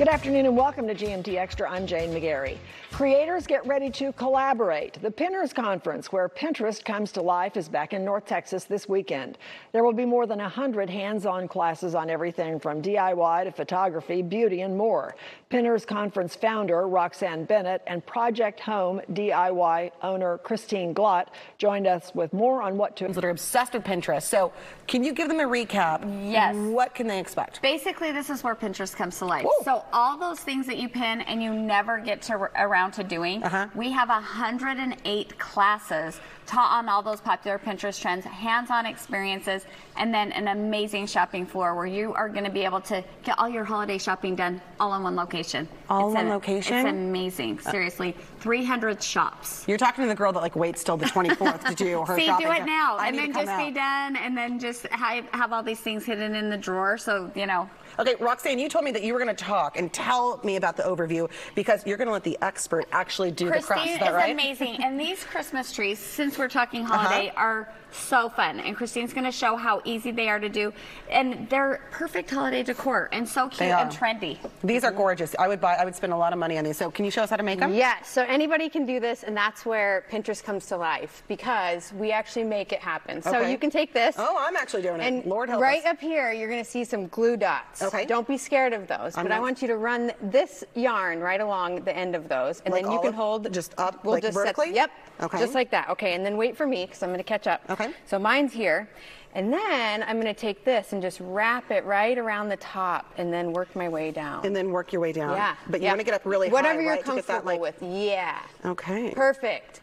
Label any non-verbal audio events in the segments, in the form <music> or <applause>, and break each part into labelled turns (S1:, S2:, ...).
S1: Good afternoon and welcome to GMT Extra. I'm Jane McGarry. Creators get ready to collaborate. The Pinners Conference, where Pinterest comes to life, is back in North Texas this weekend. There will be more than 100 hands on classes on everything from DIY to photography, beauty, and more. Pinners Conference founder Roxanne Bennett and Project Home DIY owner Christine Glott joined us with more on what to.
S2: That are obsessed with Pinterest. So, can you give them a recap?
S3: Yes.
S2: What can they expect?
S3: Basically, this is where Pinterest comes to life. So all those things that you pin and you never get to around to doing,
S2: Uh-huh.
S3: we have 108 classes taught on all those popular Pinterest trends, hands-on experiences, and then an amazing shopping floor where you are going to be able to get all your holiday shopping done all in one location.
S2: All
S3: It's
S2: one location?
S3: It's amazing. Seriously, 300 shops.
S2: You're talking to the girl that like waits till the 24th to do <laughs> her
S3: See,
S2: shopping.
S3: do it now,
S2: I
S3: and then just be done, and then just have, have all these things hidden in the drawer. So you know,
S2: Okay, Roxanne, you told me that you were going to talk and tell me about the overview because you're going to let the expert actually do the
S3: Christine
S2: crafts. Is that
S3: is
S2: right?
S3: amazing, and <laughs> these Christmas trees, since we're talking holiday,
S2: Uh-huh.
S3: are so fun. And Christine's going to show how easy they are to do, and they're perfect holiday decor and so cute and trendy.
S2: These are gorgeous. I would buy. I would spend a lot of money on these. So, can you show us how to make them?
S4: Yes, so anybody can do this, and that's where Pinterest comes to life because we actually make it happen. So
S2: Okay.
S4: you can take this.
S2: Oh, I'm actually doing it.
S4: And
S2: Lord help
S4: right
S2: us.
S4: up here, you're going to see some glue dots.
S2: Okay.
S4: Don't be scared of those.
S2: I'm
S4: but I
S2: not.
S4: Want you to run this yarn right along the end of those, and
S2: Like
S4: then you can hold
S2: just up,
S4: We'll
S2: like
S4: just set- yep.
S2: Okay.
S4: Just like that. Okay, and then wait for me because I'm going to catch up.
S2: Okay.
S4: So mine's here. And then I'm going to take this and just wrap it right around the top and then work my way down.
S2: And then work your way down.
S4: yeah.
S2: But you
S4: yeah.
S2: want to get up really
S4: Whatever
S2: high,
S4: you're
S2: right,
S4: comfortable
S2: that, like,
S4: with. Yeah.
S2: Okay.
S4: Perfect.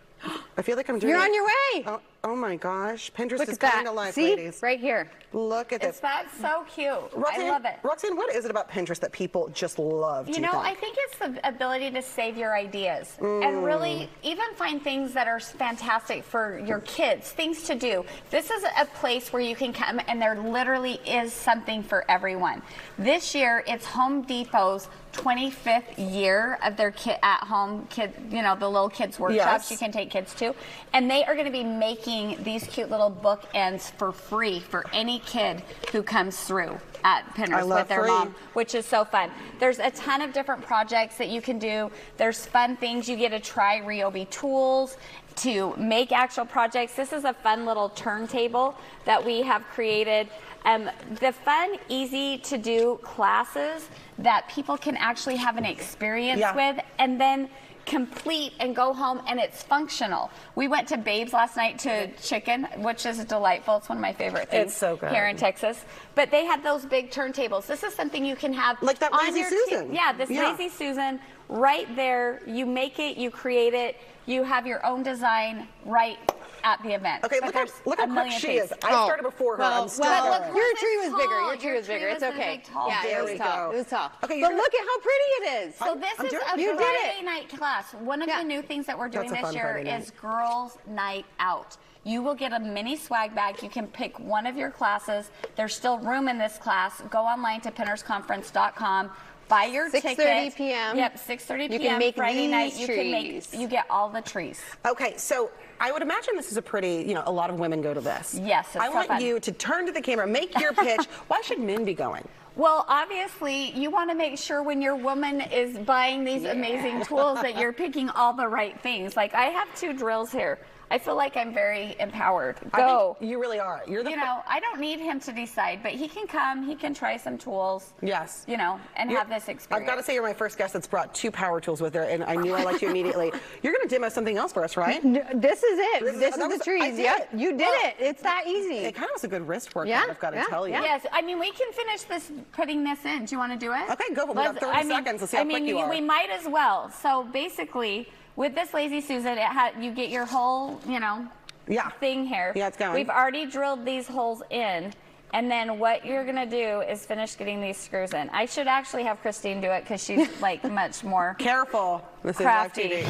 S2: I feel like I'm doing.
S4: You're
S2: it.
S4: on your way.
S2: Oh, oh my gosh, Pinterest
S4: Look
S2: is
S4: at that.
S2: coming to life,
S4: See?
S2: ladies.
S4: Right here.
S2: Look at
S3: It's
S2: this.
S3: that's so cute.
S2: Roxanne,
S3: I love it.
S2: Roxanne, what is it about Pinterest that people just love?
S3: You
S2: do
S3: know,
S2: you
S3: I
S2: think?
S3: think it's the ability to save your ideas
S2: Mm.
S3: and really even find things that are fantastic for your kids, things to do. This is a place where you can come and there literally is something for everyone. This year, it's Home Depot's 25th year of their kid at home kid, you know, the little kids workshops
S2: Yes.
S3: you can take kids to. And they are going to be making these cute little bookends for free for any kid who comes through at Pinners with their
S2: free.
S3: mom which is so fun. There's a ton of different projects that you can do. There's fun things. You get to try Ryobi tools to make actual projects. This is a fun little turntable that we have created. Um, the fun, easy to do classes that people can actually have an experience
S2: Yeah.
S3: with and then complete and go home and it's functional. We went to Babes last night to chicken, which is delightful. It's one of my favorite things
S2: It's so good.
S3: here in Texas. But they had those big turntables. This is something you can have
S2: Like that
S3: on
S2: Lazy
S3: your
S2: Susan.
S3: yeah, this
S2: Yeah.
S3: lazy Susan right there. You make it, you create it, you have your own design right at the event.
S2: Okay, look how look how quick she
S3: things.
S2: is. I
S4: Oh,
S2: started before her.
S4: well,
S2: I'm still.
S4: well,
S3: look,
S4: Your tree
S3: is
S4: was bigger. Your tree
S3: Your
S4: was bigger.
S3: tree
S4: It's
S3: was a
S4: okay.
S3: big, tall
S4: Yeah,
S2: There
S4: it
S2: we
S4: was tall.
S2: go.
S4: It was tall.
S2: Okay,
S4: but
S2: gonna-
S4: look at how pretty it is.
S3: So this
S2: I'm
S3: is
S2: doing
S3: a
S2: it.
S4: You
S3: Friday night class. One of
S4: Yeah.
S3: the new things that we're doing this year is girls' night out. You will get a mini swag bag. You can pick one of your classes. There's still room in this class. Go online to pinnersconference.com. Buy your
S4: 6:30
S3: ticket.
S4: p.m.
S3: Yep, 6:30
S4: You
S3: p.m.
S4: can make
S3: Friday night.
S4: these
S3: You can make.
S4: trees.
S3: You get all the trees.
S2: Okay, so I would imagine this is a pretty, you know, a lot of women go to this.
S3: Yes, it's
S2: I
S3: so
S2: want
S3: fun.
S2: you to turn to the camera, make your pitch. <laughs> Why should men be going?
S3: Well, obviously, you want to make sure when your woman is buying these amazing tools that you're picking all the right things. Like I have two drills here. I feel like I'm very empowered.
S2: I
S3: Go.
S2: think you really are. You're the
S3: you know, I don't need him to decide, but he can come, he can try some tools.
S2: Yes.
S3: You know, and
S2: You're-
S3: have this experience.
S2: I've got to say, you're my first guest that's brought two power tools with her, and I knew I liked you immediately. <laughs> You're going to demo something else for us, right?
S4: N- This is it.
S2: This is-
S4: This,
S2: that
S4: is
S2: was-
S4: the trees.
S2: I
S4: Yep,
S2: it.
S4: you did
S2: Well,
S4: it. It's that easy.
S2: It kind of was a good wrist workout,
S4: Yeah,
S2: I've got to
S4: yeah,
S2: tell you.
S4: yeah.
S3: Yes, I mean we can finish this putting this in. Do you want to do it?
S2: Okay, go for it. We got
S3: Let's-
S2: 30
S3: I mean,
S2: seconds. Let's see how
S3: I mean,
S2: quick you are.
S3: we might as well. So basically, with this lazy Susan, it ha- you get your whole, you know,
S2: Yeah.
S3: thing here.
S2: Yeah, it's going.
S3: We've already drilled these holes in. And then what you're gonna do is finish getting these screws in. I should actually have Christine do it because she's <laughs> like much more
S2: Careful. This
S3: crafty.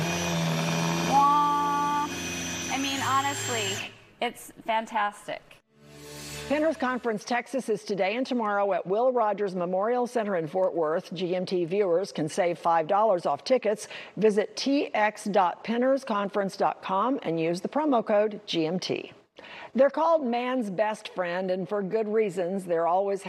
S3: I mean, honestly, it's fantastic.
S1: Pinners Conference Texas is today and tomorrow at Will Rogers Memorial Center in Fort Worth. GMT viewers can save $5 off tickets. Visit tx.pinnersconference.com and use the promo code GMT. They're called man's best friend, and for good reasons. They're always